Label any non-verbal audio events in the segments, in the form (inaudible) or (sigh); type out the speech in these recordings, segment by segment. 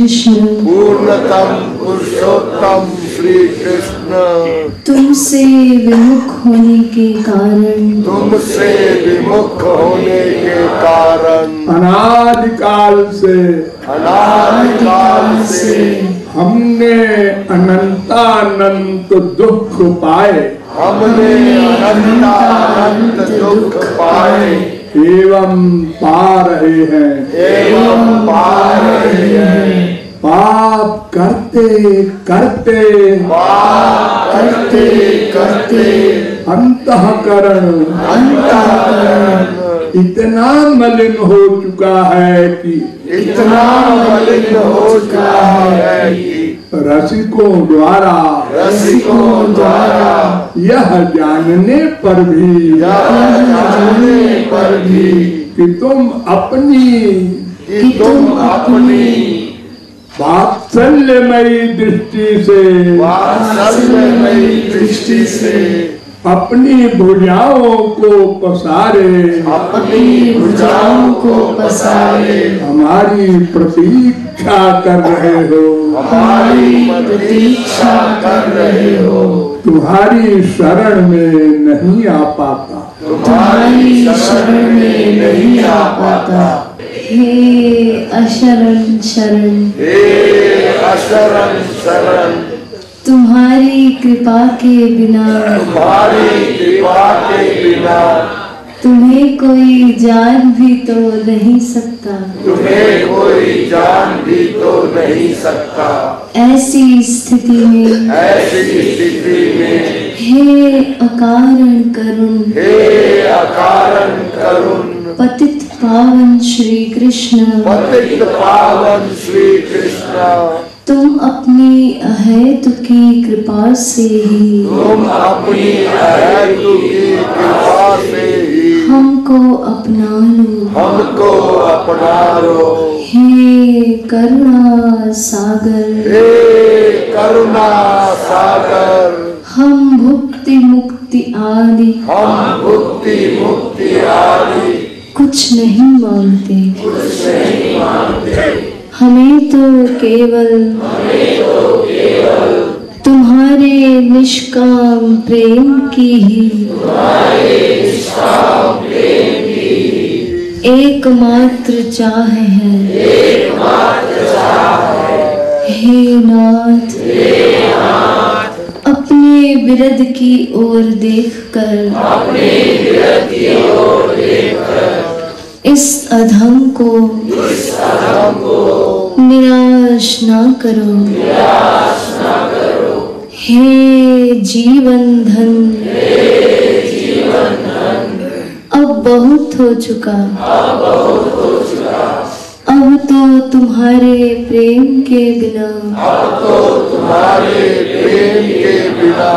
कृष्ण पूर्णतम पुरुषोत्तम श्री कृष्ण तुमसे विमुख होने के कारण। तुमसे विमुख होने के कारण। अनादिकाल से अनादिकाल से हमने अनंतानंत दुख पाए। हमने अनंतानंत दुख पाए। एवं पा रहे हैं। एवं पा करते करते। करते करते। अंतकरण। अंतःकरण। इतना मलिन हो चुका है कि इतना मलिन हो चुका है कि रसिकों द्वारा रसिकों द्वारा यह जानने पर भी यह जानने पर भी कि तुम अपनी कि तुम अपनी वात्सल्यमयी दृष्टि से। वात्सल्यमयी दृष्टि से। अपनी भुजाओं को पसारे। अपनी भुजाओं को पसारे। हमारी प्रतीक्षा कर रहे हो। हमारी प्रतीक्षा कर रहे हो। तुम्हारी शरण में नहीं आ पाता। तुम्हारी शरण में नहीं आ पाता। हे अशरण शरण। हे अशरण शरण। तुम्हारी कृपा के बिना। तुम्हारी कृपा के बिना। तुम्हें कोई जान भी तो नहीं सकता। तुम्हें कोई जान भी तो नहीं सकता। ऐसी स्थिति में। ऐसी स्थिति में। हे अकारण करुण। हे अकारण करुण। पतित पावन श्री कृष्ण। पावन श्री कृष्ण तुम अपनी अहेतु की कृपा से ही। तुम अपनी अहेतु की कृपा से ही। हमको अपना लो हमको अपना लो हे करुणा सागर। हे करुणा सागर। हम भुक्ति मुक्ति आदि। हम भुक्ति मुक्ति आदि। कुछ नहीं मांगते हमें तो केवल तुम्हारे निष्काम प्रेम की ही। एकमात्र चाह है। हे नाथ। अपने विरद की ओर देखकर। इस अधम को निराश ना करो। हे जीवन धन अब बहुत हो चुका। अब तो तुम्हारे प्रेम के बिना अब तो तुम्हारे प्रेम के बिना।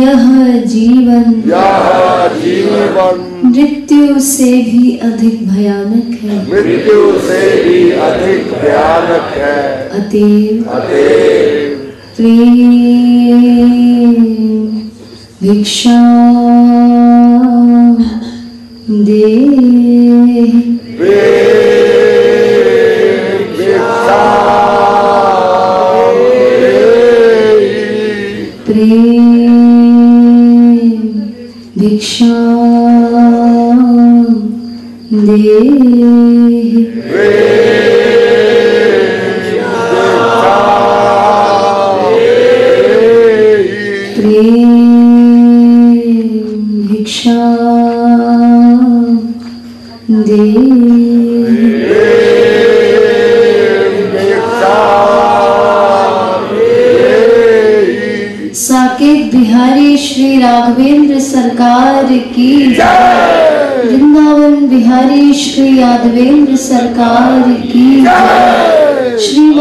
यह जीवन। यह जीवन मृत्यु से भी अधिक भयानक है। मृत्यु से भी अधिक भयानक है अतएव अतएव प्रेम। भिक्षा। दे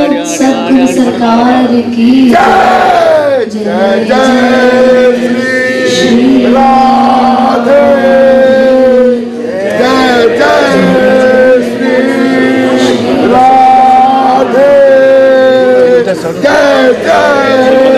सतगुरु सरकार की जय। जय जय श्री राधे। जय जय श्री राधे। जय जय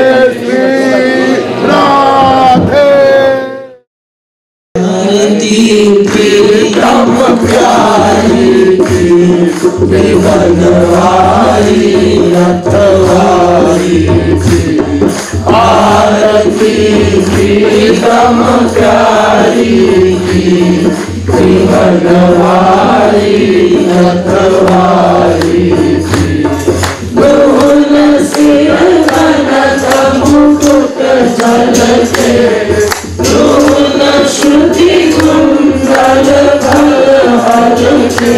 प्रीतम प्यारी की। भगवारी नतवारी गुण सिर बनत मुकुट जलते गुण श्रुति कुंडल भर हरते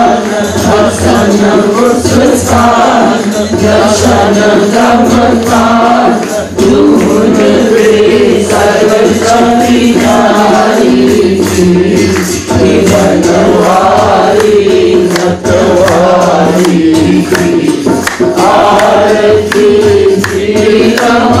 Yasana Musultan, Yasana Dhammatar, Duhun Ve Sarvakati Kari, Nivanawari, Natawari, Arati Sri Dhammatar,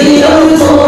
你有多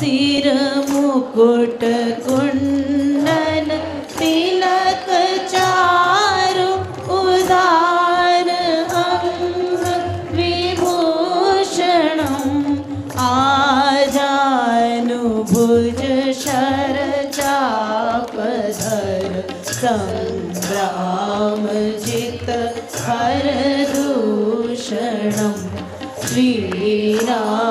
सिरमुकुटकुण्डन कुण्डन तिलक चारु उदार आजानुभुज शरचापधर जायन हरदूषणं श्रीरा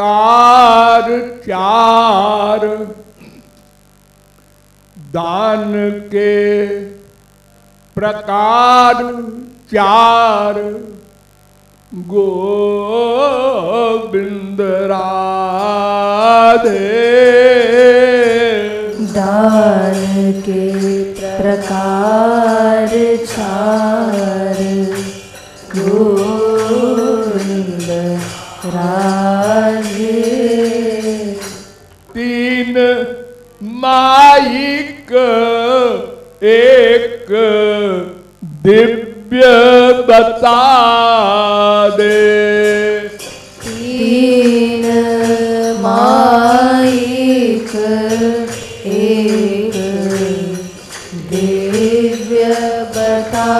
प्रकार चार दान के प्रकार चार। गोविंद राधे। दान के प्रकार चार। गोविंद एक दिव्य बता दे। तीन माइक एक दिव्य बता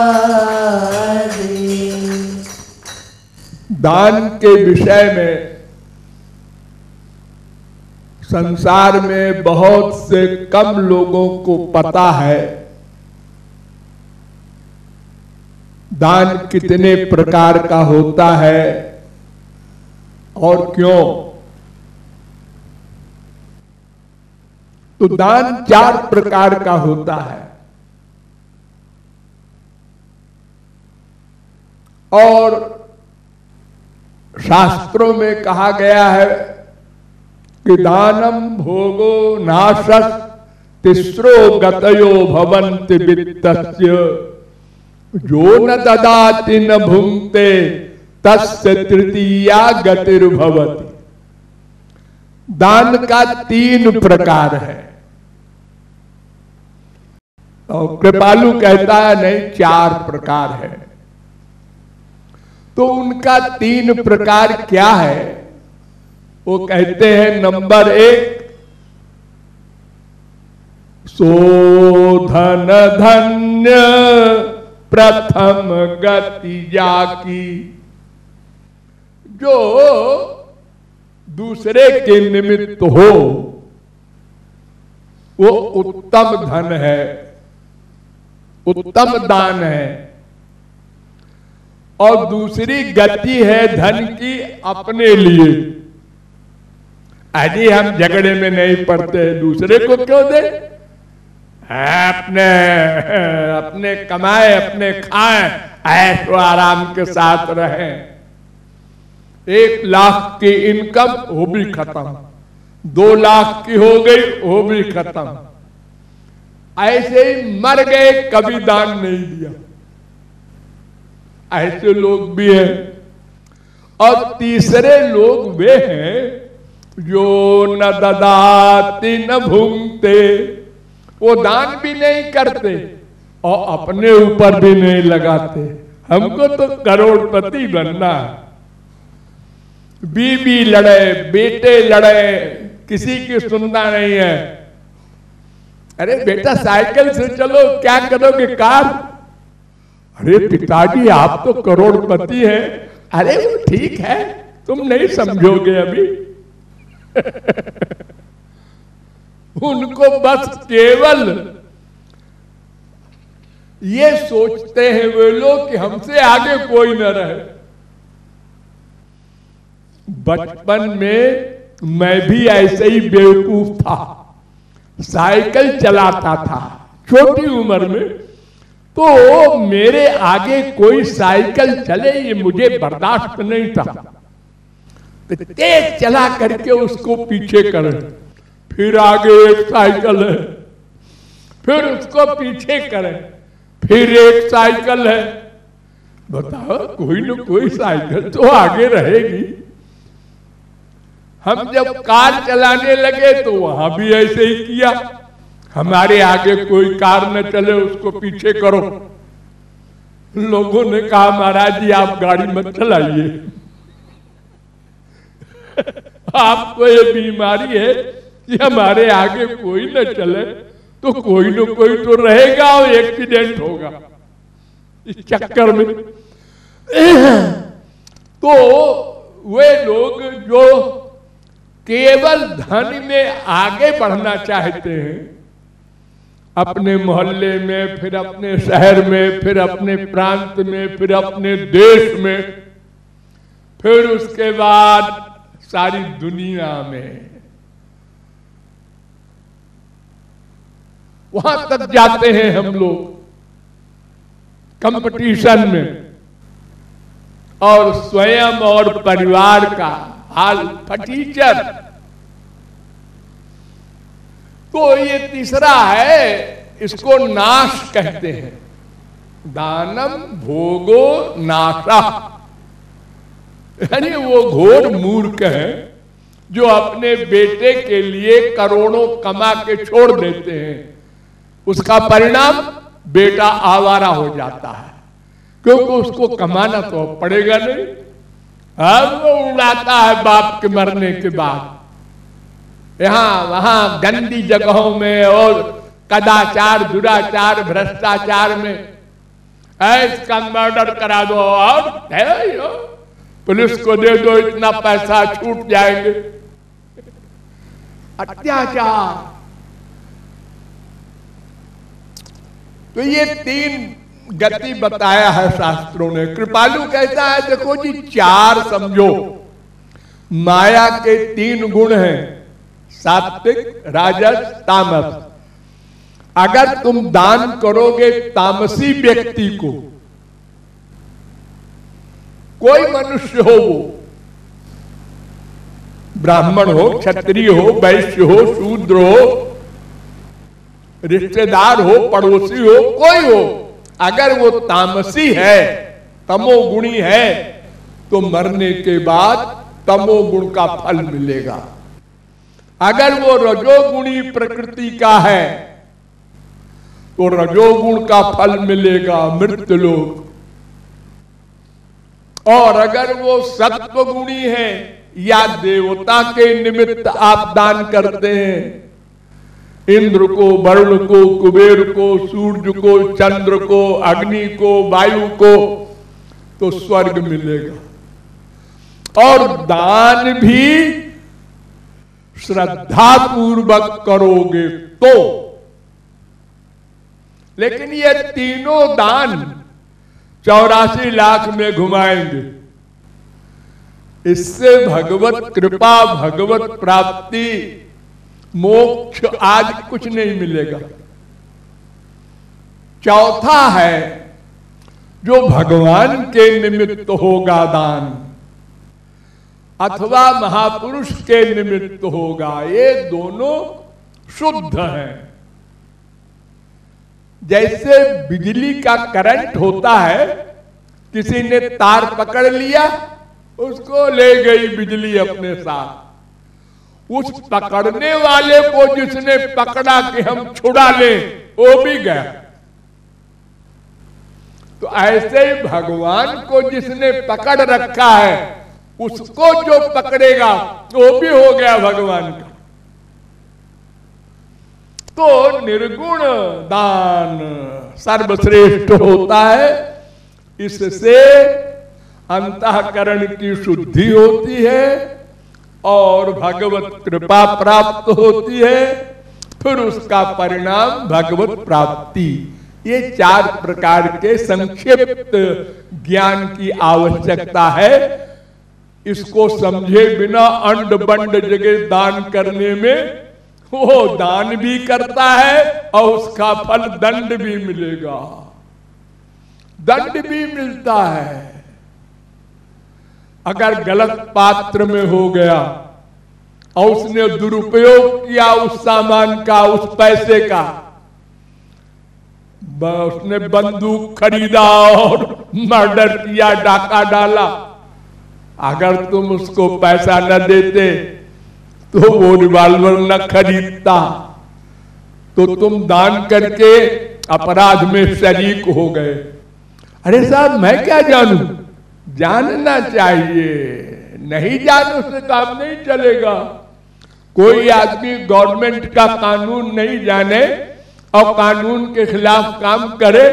दे। दान के विषय में संसार में बहुत से कम लोगों को पता है। दान कितने प्रकार का होता है और क्यों? तो दान चार प्रकार का होता है। और शास्त्रों में कहा गया है कि दानम भोगो नाशस तिस्रो गतयो भवन्ति वित्तस्य। जो न ददाति न भुंक्ते तस्य तृतीया गतिर्भवति। दान का तीन प्रकार है। और कृपालु कहता है, नहीं, चार प्रकार है। तो उनका तीन प्रकार क्या है? वो कहते हैं नंबर एक, शोधन धन्य प्रथम गति जाकी। जो दूसरे के निमित्त हो, वो उत्तम धन है, उत्तम दान है। और दूसरी गति है धन की अपने लिए। अजी हम झगड़े में नहीं पड़ते, दूसरे को क्यों दे? अपने अपने कमाए, अपने खाए ऐशो आराम के साथ रहे। एक लाख की इनकम, वो भी खत्म। दो लाख की हो गई, वो भी खत्म। ऐसे ही मर गए, कभी दान नहीं दिया। ऐसे लोग भी हैं। और तीसरे लोग वे हैं जो न ददाती न भूंगते। वो दान भी नहीं करते और अपने ऊपर भी नहीं लगाते। हमको तो करोड़पति बनना है। बीबी लड़े, बेटे लड़े, किसी की सुनना नहीं है। अरे बेटा, साइकिल से चलो, क्या करोगे कार? अरे पिताजी, आप तो करोड़पति हैं। अरे वो ठीक है, तुम नहीं समझोगे अभी। (laughs) उनको बस केवल ये सोचते हैं वे लोग कि हमसे आगे कोई न रहे। बचपन में मैं भी ऐसे ही बेवकूफ़ था, साइकिल चलाता था, छोटी उम्र में। तो मेरे आगे कोई साइकिल चले, ये मुझे बर्दाश्त नहीं था। तेज चला करके उसको पीछे कर। फिर आगे एक साइकिल है। फिर उसको पीछे करें। फिर एक साइकिल है। बताओ, कोई न कोई साइकिल तो आगे रहेगी। हम जब कार चलाने लगे तो वहाँ भी ऐसे ही किया। हमारे आगे कोई कार न चले, उसको पीछे करो। लोगों ने कहा, महाराज जी, आप गाड़ी मत चलाइए। आपको ये बीमारी है कि हमारे आगे कोई न चले तो कोई न कोई तो रहेगा और एक्सीडेंट होगा। इस चक्कर में। तो वे लोग जो केवल धन में आगे बढ़ना चाहते हैं, अपने मोहल्ले में, फिर अपने शहर में, फिर अपने प्रांत में, फिर अपने देश में, फिर उसके बाद सारी दुनिया में। वहाँ तक जाते हैं हम लोग कंपटीशन में। और स्वयं और परिवार का हाल फटीचर। तो ये तीसरा है, इसको नाश कहते हैं। दानम भोगो नाशा। यानी वो घोर मूर्ख है जो अपने बेटे के लिए करोड़ों कमा के छोड़ देते हैं। उसका परिणाम बेटा आवारा हो जाता है। क्योंकि उसको कमाना तो पड़ेगा नहीं। अब वो उड़ाता है बाप के मरने के बाद। यहाँ, वहाँ गंदी जगहों में और कदाचार, दुराचार, भ्रष्टाचार में। ऐस का मर्डर करा दो और पुलिस को दे दो इतना पैसा छूट जाएँगे अत्याचार तो ये तीन गति बताया है शास्त्रों ने। कृपालु कहता है देखो जी चार समझो। माया के तीन गुण हैं सात्विक राजस तामस। अगर तुम दान करोगे तामसी व्यक्ति को कोई मनुष्य हो वो ब्राह्मण हो, क्षत्रिय हो, वैश्य हो, शूद्र हो, रिश्तेदार हो, पड़ोसी हो, कोई हो, अगर वो तामसी है, तमोगुणी है तो मरने के बाद तमोगुण का फल मिलेगा। अगर वो रजोगुणी प्रकृति का है तो रजोगुण का फल मिलेगा मृत्यु लोग। और अगर वो सत्व गुणी है, या देवता के निमित्त आप दान करते हैं। इंद्र को, वरुण को, कुबेर को, सूर्य को, चंद्र को, अग्नि को, वायु को तो स्वर्ग मिलेगा। और दान भी श्रद्धा पूर्वक करोगे तो। लेकिन ये तीनों दान चौरासी लाख में घुमाएँगे। इससे भगवत कृपा, भगवत प्राप्ति, मोक्ष आज कुछ नहीं मिलेगा। चौथा है, जो भगवान के निमित्त होगा दान, अथवा महापुरुष के निमित्त होगा, ये दोनों शुद्ध हैं। जैसे बिजली का करंट होता है, किसी ने तार पकड़ लिया, उसको ले गई बिजली अपने साथ। उस पकड़ने वाले को जिसने पकड़ा कि हम छुड़ा ले, वो भी गया। तो ऐसे ही भगवान को जिसने पकड़ रखा है, उसको जो पकड़ेगा, वो भी हो गया भगवान का। तो निर्गुण दान। सर्वश्रेष्ठ होता है। इससे अंतकरण की शुद्धि होती है और भगवत कृपा प्राप्त होती है। फिर उसका परिणाम भगवत प्राप्ति। ये चार प्रकार के संक्षिप्त ज्ञान की आवश्यकता है। इसको समझे बिना अंड बंड जगह दान करने में वो दान भी करता है और उसका फल दंड भी मिलेगा। दंड भी मिलता है। अगर गलत पात्र में हो गया और उसने दुरुपयोग किया उस सामान का, उस पैसे का उसने बंदूक खरीदा और मर्डर किया, डाका डाला। अगर तुम उसको पैसा न देते तो वो रिवाल्वर न खरीदता। तो तुम दान करके अपराध में शरीक हो गए। अरे साहब, मैं क्या जानू? जानना चाहिए। नहीं जानने से काम नहीं चलेगा। कोई आदमी गवर्नमेंट का कानून नहीं जाने और कानून के खिलाफ काम करे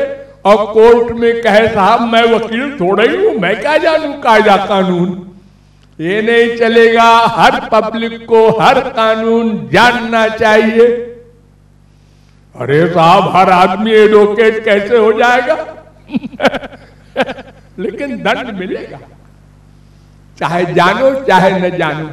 और कोर्ट में कहे, साहब, मैं वकील थोड़ा ही हूँ। मैं क्या जानू कायदा कानून? ये नहीं चलेगा। हर पब्लिक को हर कानून जानना चाहिए। अरे साहब, हर आदमी एडवोकेट कैसे हो जाएगा? (laughs) लेकिन दंड मिलेगा। चाहे जानो, चाहे न जानो।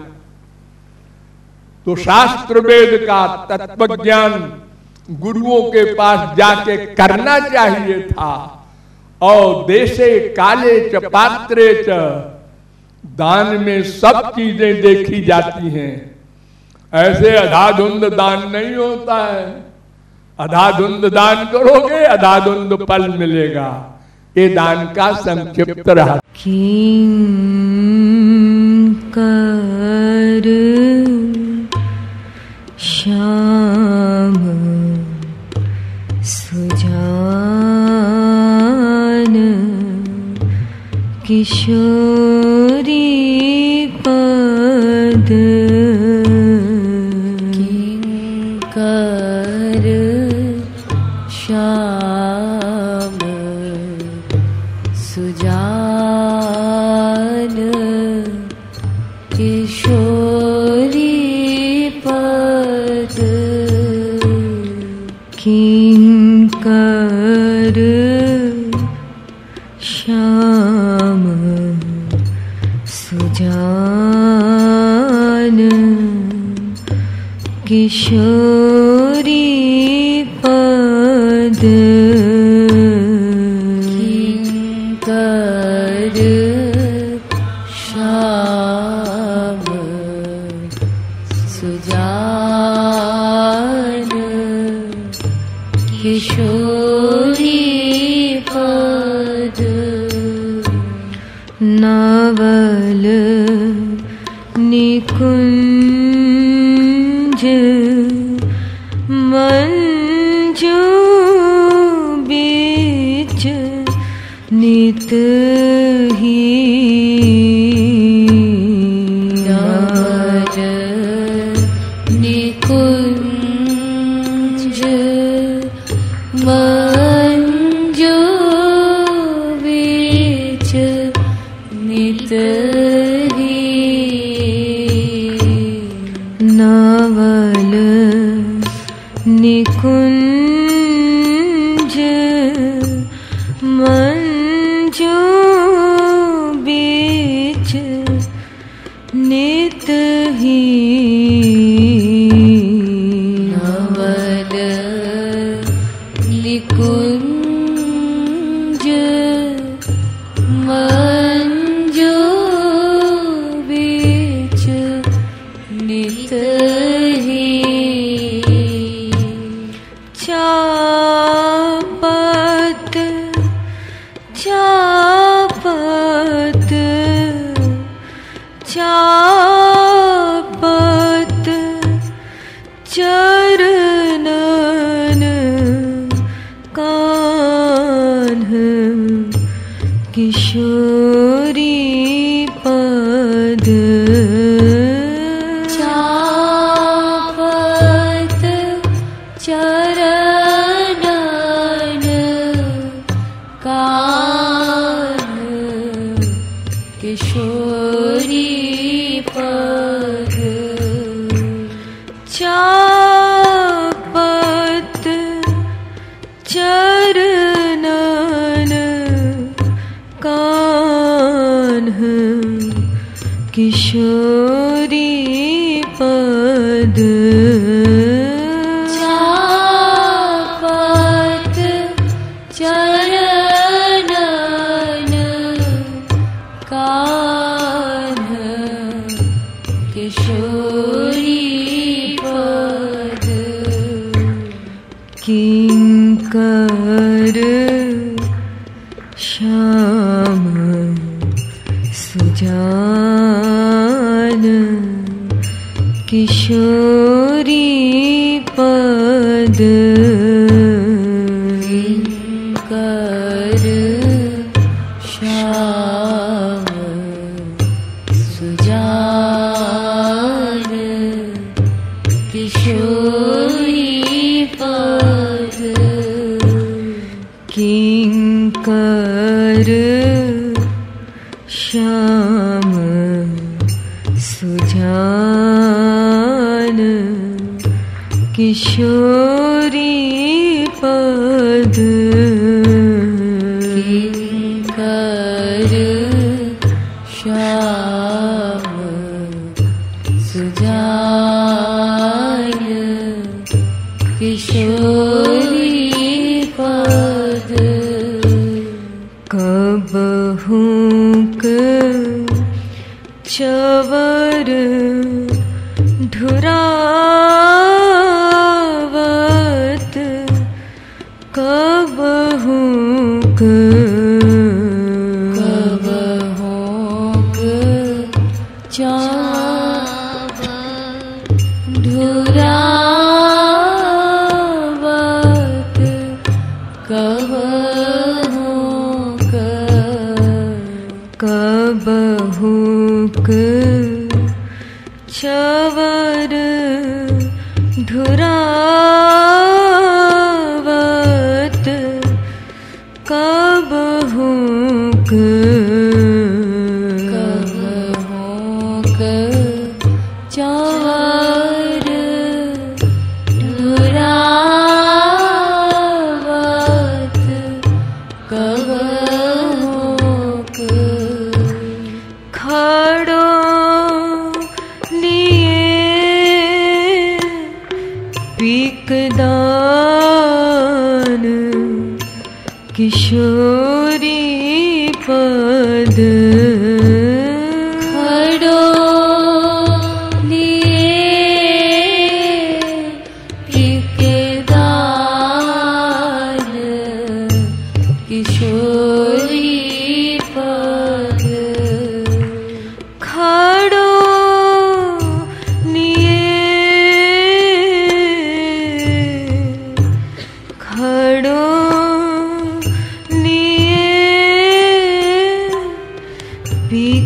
तो शास्त्र वेद का तत्व ज्ञान गुरुओं के पास जाके करना चाहिए था। और देशे काले च, पात्रे च दान में सब चीज़ें देखी जाती हैं। ऐसे अधाधुंध दान नहीं होता है। अधाधुंध दान करोगे, अधाधुंध पल मिलेगा। ये दान का संक्षिप्त रहा कर श्याम सुजान किशोर ी किङ्कर श्याम सुजा show.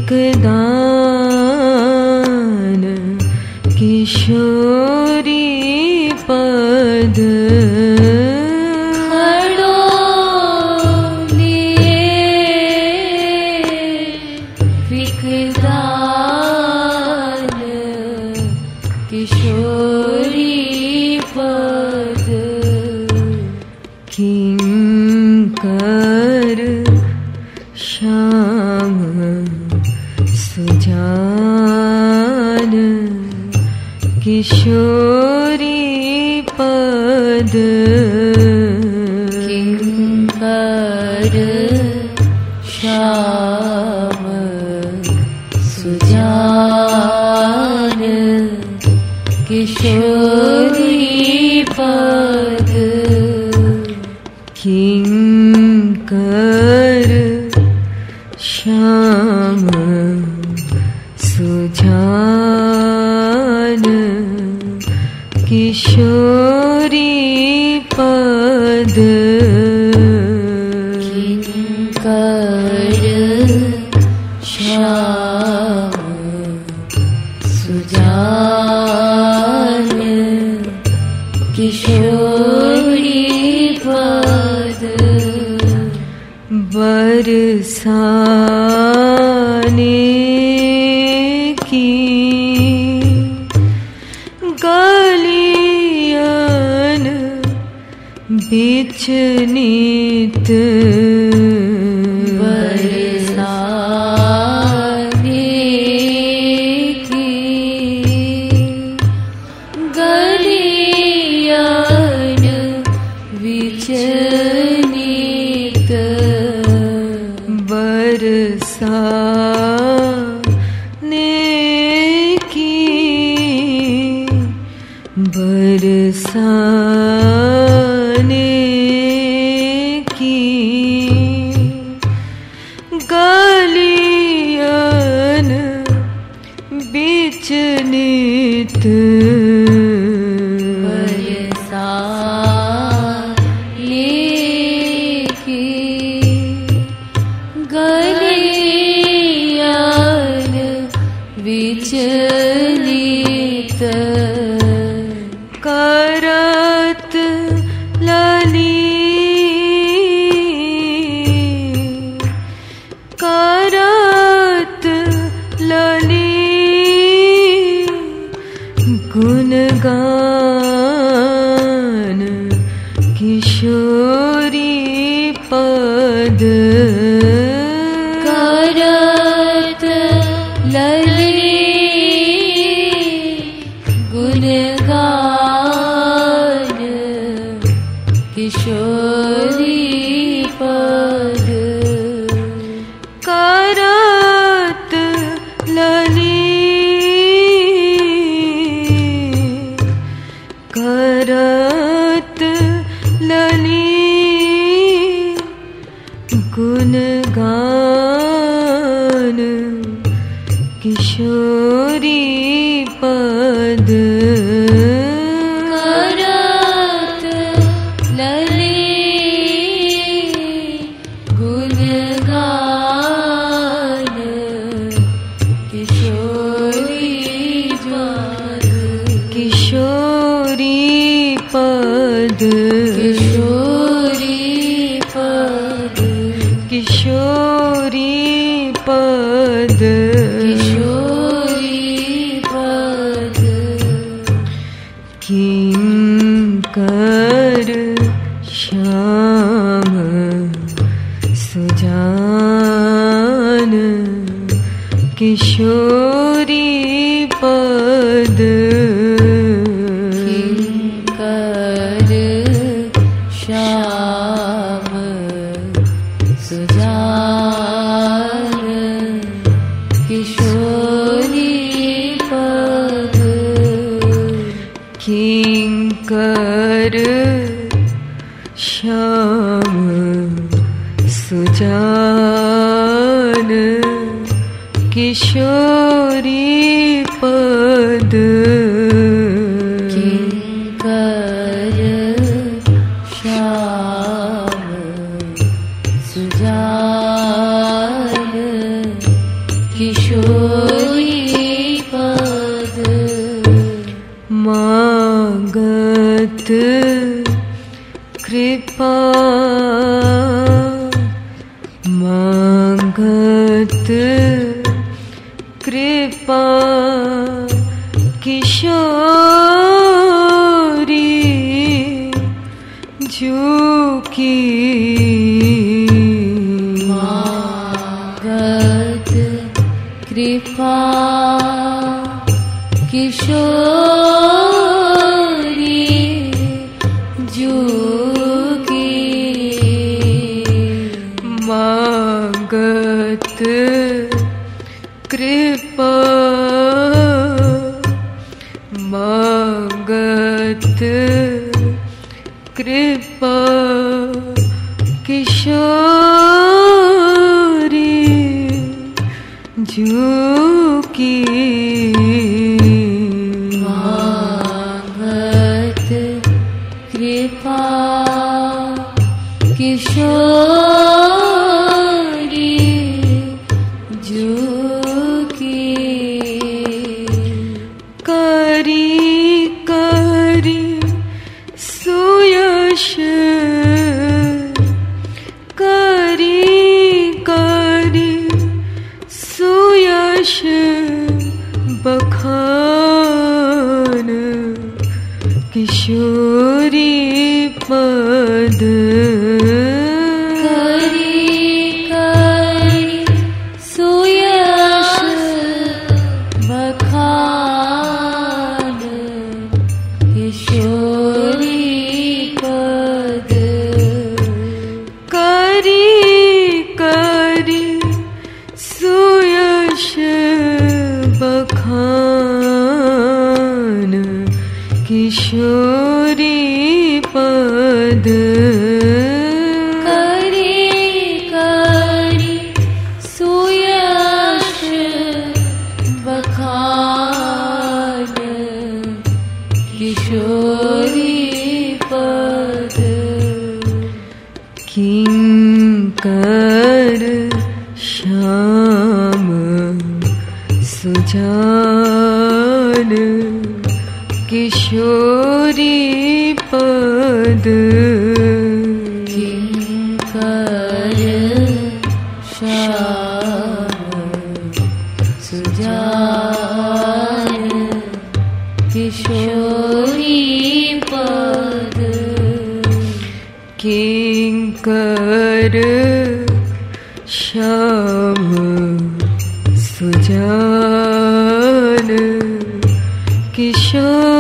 पीकदान ने की बरसा किशोरी पद। किशोरी श्याम सुजान किशोरी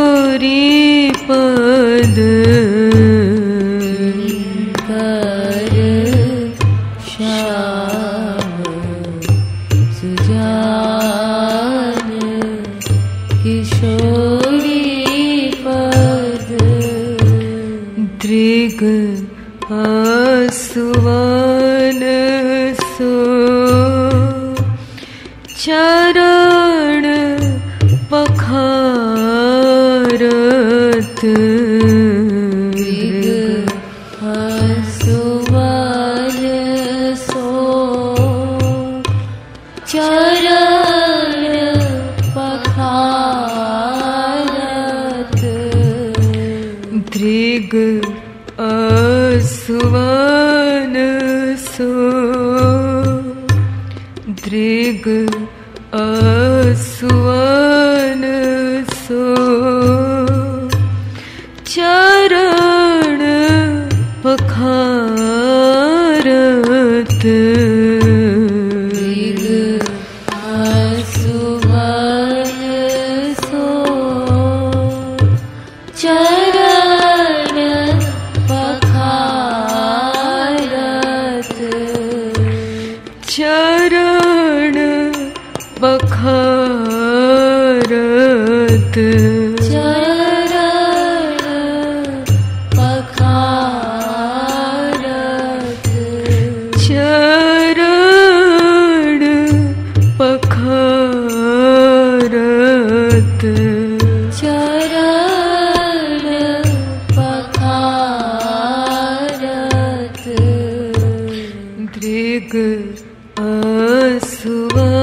सुवा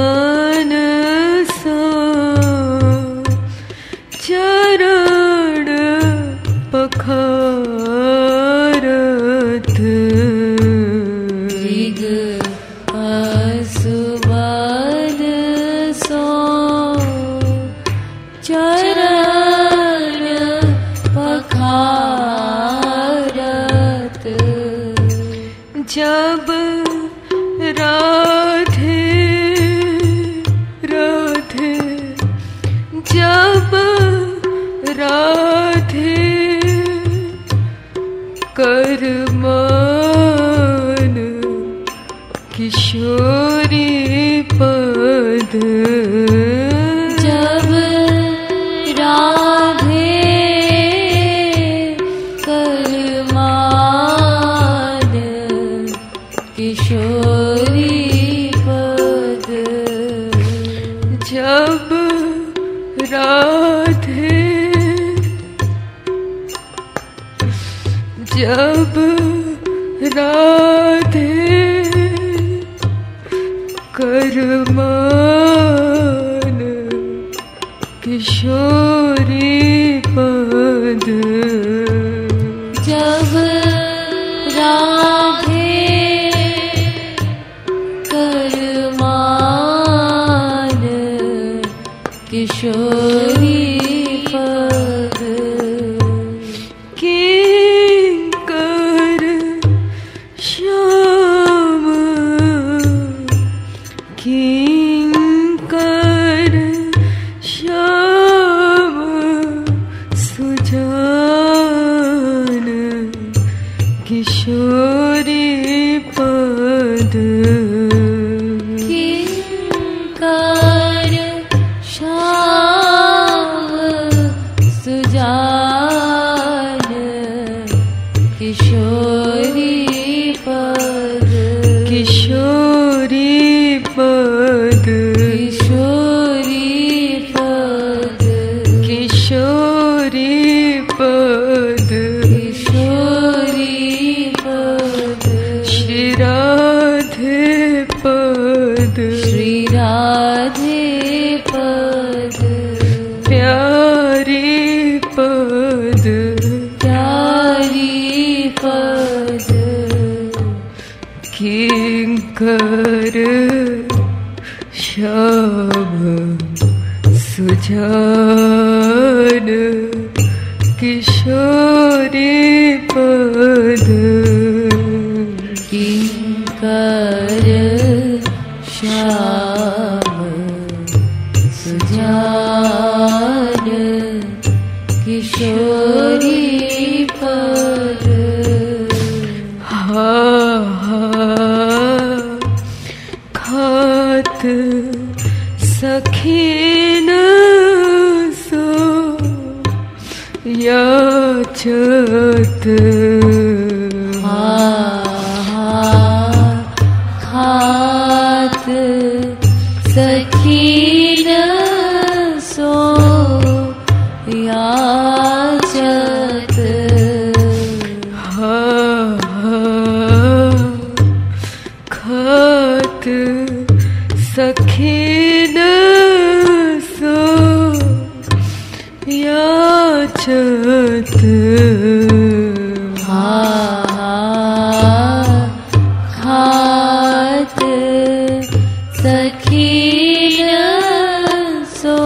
सो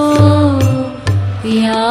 या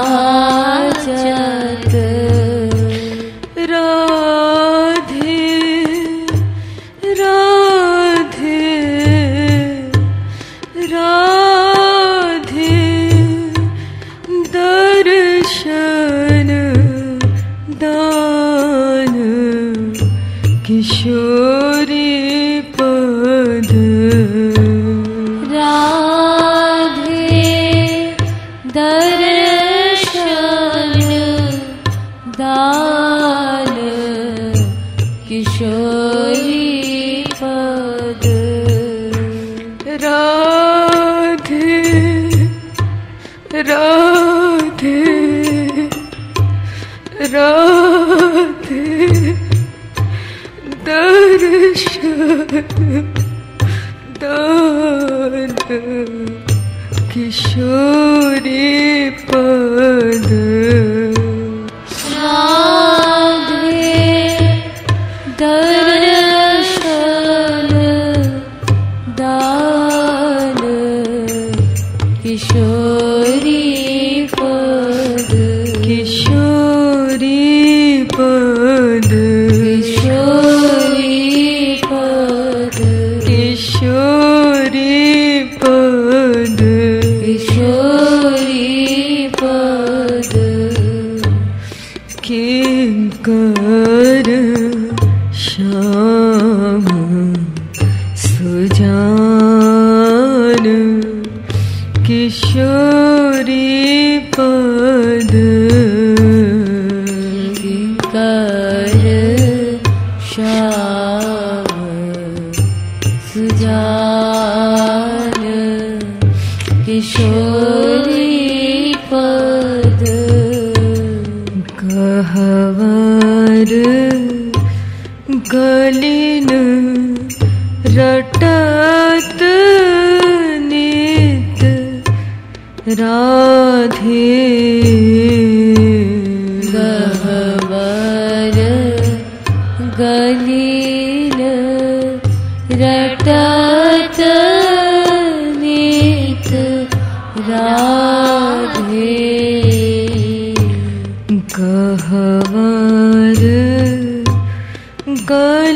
किश कहार गलिन रटत नित राधे।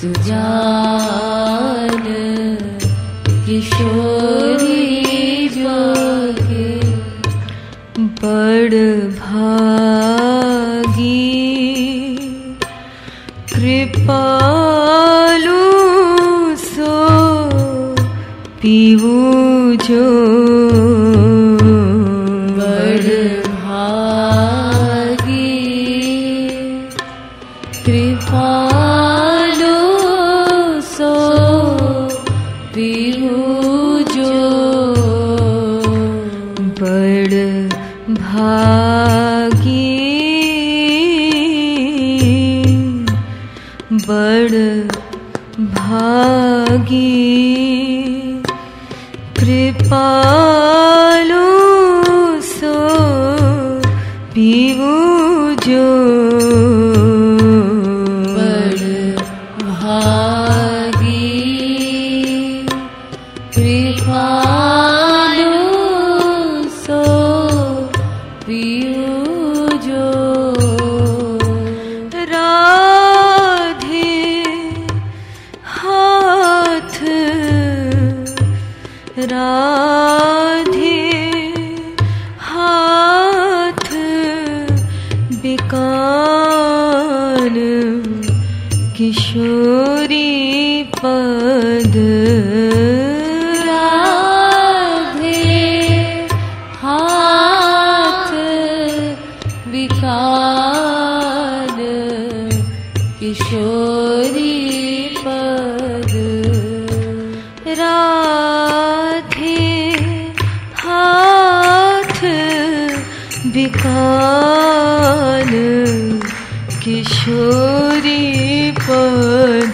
सुजान किशोरी जागे। बड़ भागी। कृपालु सो पीवू पीव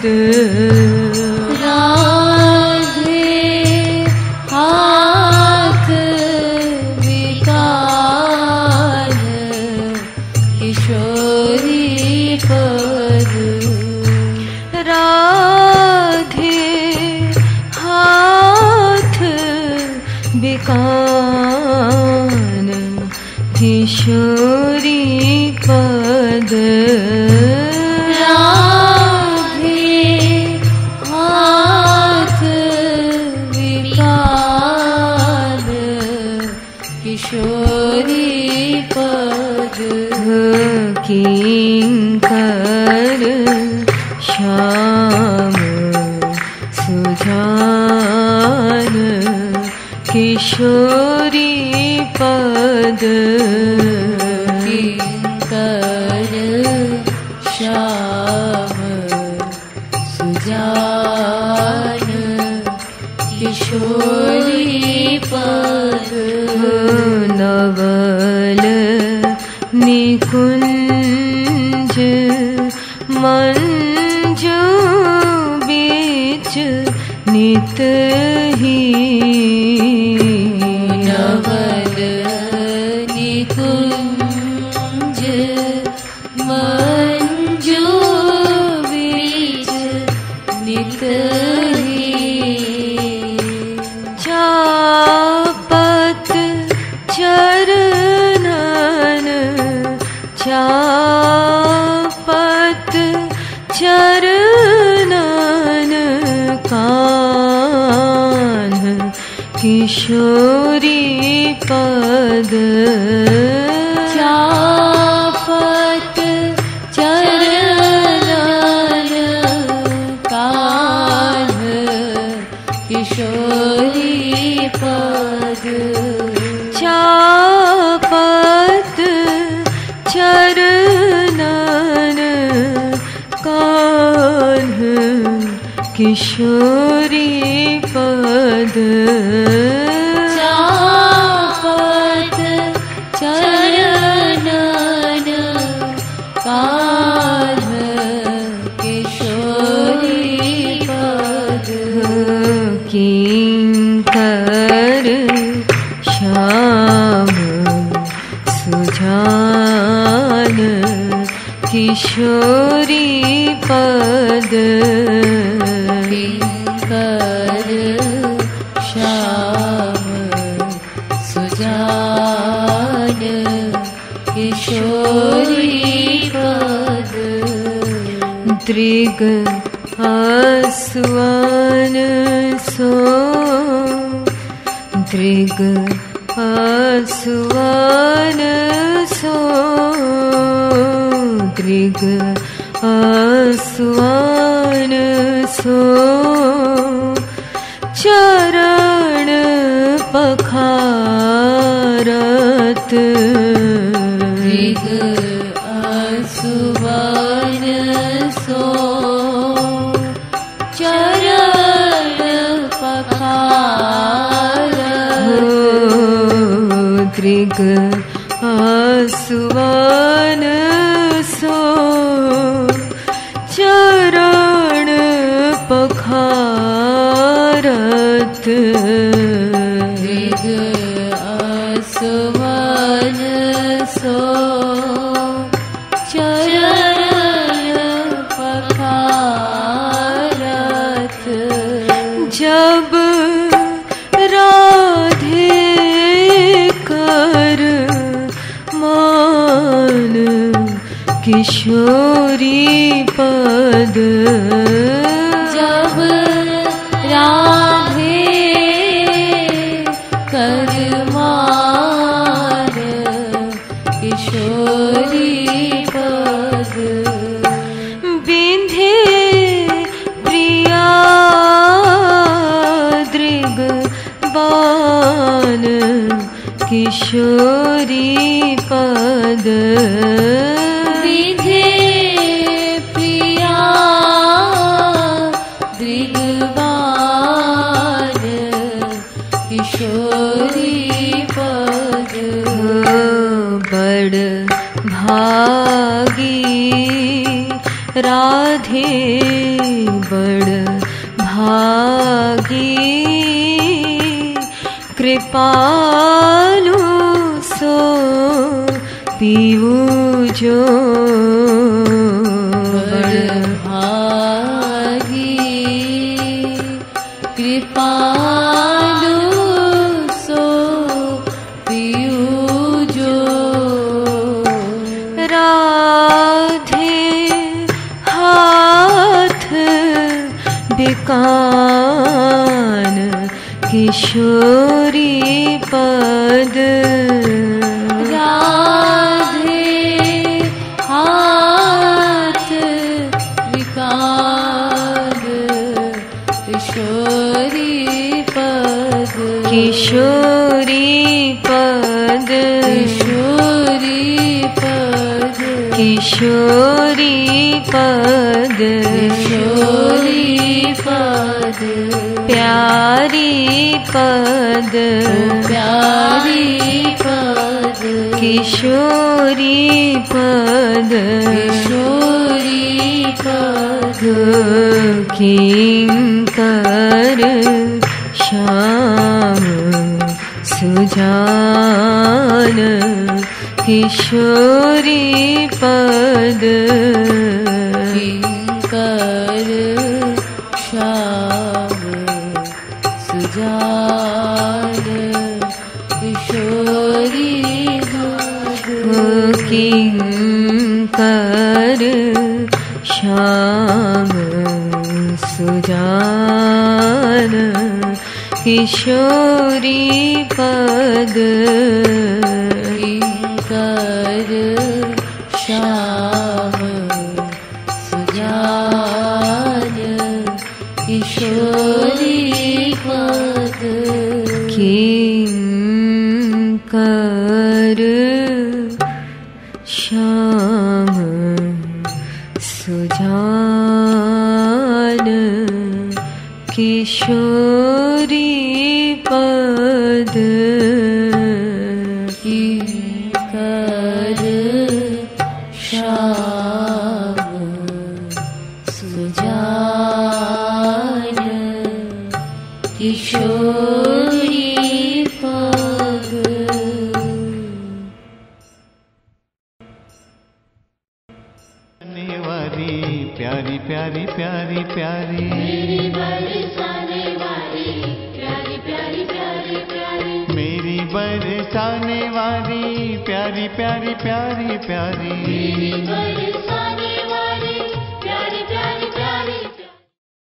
good. किशोरी पद। चापत चरण कान्ह किशोरी पद। किङ्कर श्याम सुजान किशोरी दृग आस्वान सो दृग आस्वान सो दृग आस्वान आस्वान सो चरण पखारत दिग असुवन सो चरण पखारत जब किशोरी पद राधे बड़ भागी कृपालु प्यारी पद प्यारी पद किशोरी पद किशोरी पद किङ्कर श्याम सुजान किशोरी पद। किङ्कर श्याम किशोरी किङ्कर शा सुजा किशोरि पद किशोरी पद। प्यारी प्यारी प्यारी प्यारी प्यारी प्यारी।